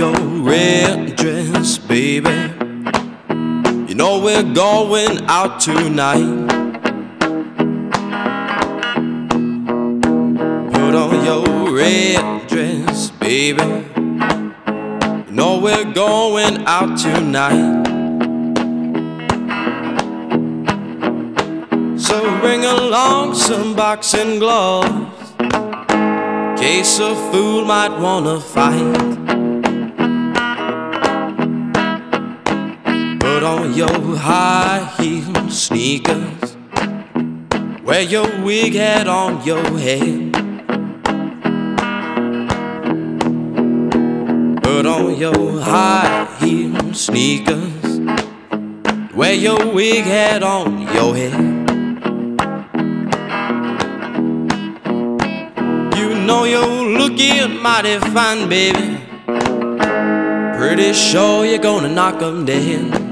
your red dress, baby. You know we're going out tonight. Put on your red dress, baby. You know we're going out tonight. So bring along some boxing gloves. Case a fool might wanna fight. Put on your high heel sneakers. Wear your wig hat on your head. Put on your high heel sneakers. Wear your wig hat on your head. You know you're looking mighty fine, baby. Pretty sure you're gonna knock 'em dead.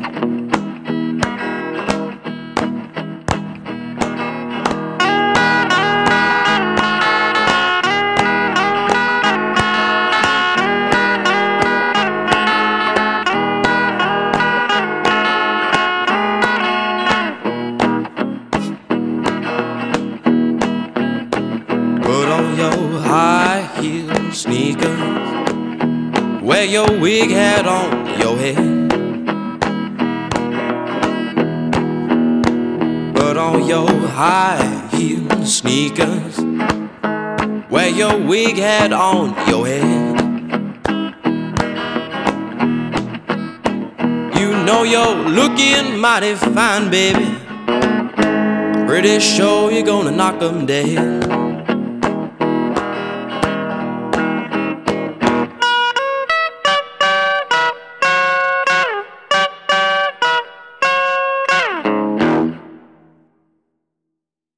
High heel sneakers. Wear your wig hat on your head. Put on your high heel sneakers. Wear your wig hat on your head. You know you're looking mighty fine, baby. Pretty sure you're gonna knock 'em dead.